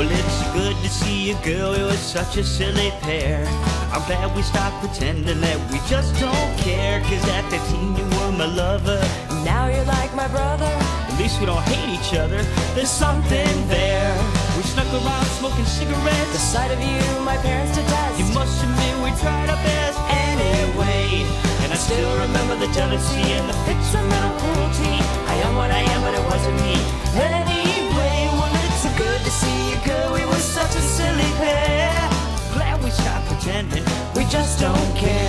it's good to see you, girl. We were such a silly pair. I'm glad we stopped pretending that we just don't care. Cause at 15 you were my lover. Now you're like my brother. At least we don't hate each other. There's something there. We snuck around smoking cigarettes. The sight of you, my parents detest. You must admit we tried our best anyway. And I still remember the jealousy and the fits of mental cruelty. I am what I am, but it wasn't me. We just don't care.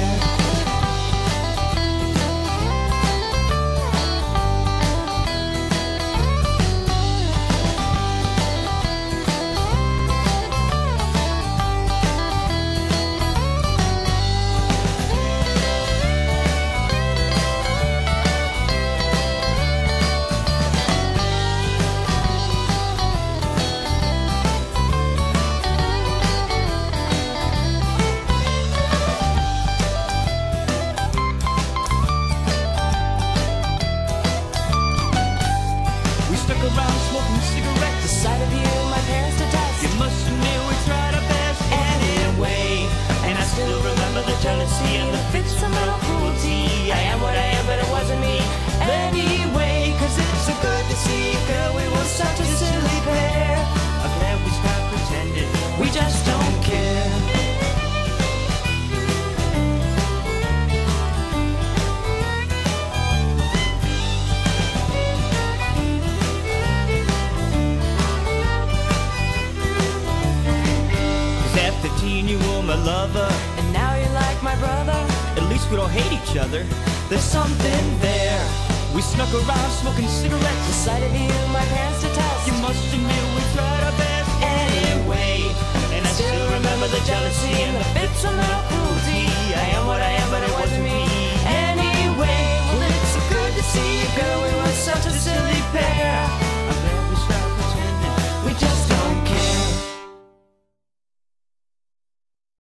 15 you were my lover. And now you're like my brother. At least we don't hate each other. There's something there. We snuck around smoking cigarettes. The sight of you, my parents detest. You must admit we tried our